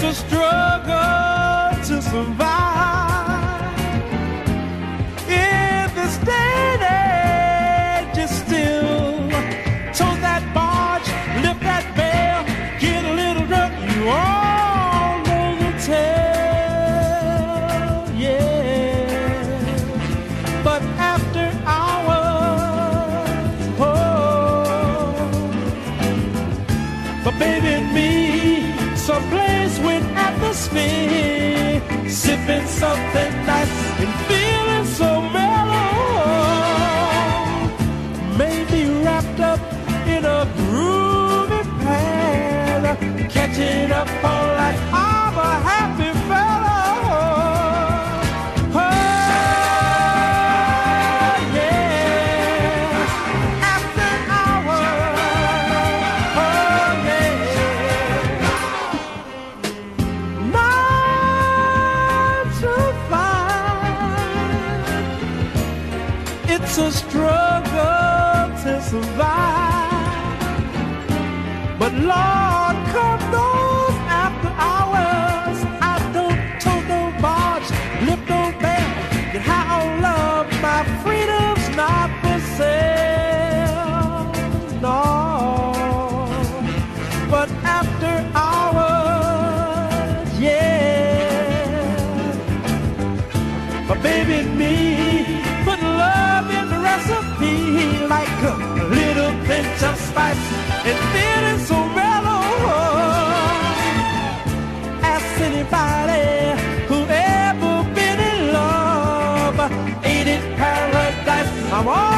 It's a struggle to survive still that barge, lift that bell, get a little you all know the tale, yeah. But after hours, oh, baby me, some place whiskey, sipping something nice and feeling so mellow. Maybe wrapped up in a groovy pan, catching up It's a struggle to survive. But Lord, come those after hours. I don't tow no barge, lift no bell, get high on love. My freedom's not for sale. No. But after hours, yeah. My baby me put love recipe like a little pinch of spice. It's feeling so mellow. Ask anybody who ever been in love. Ain't it paradise? I'm all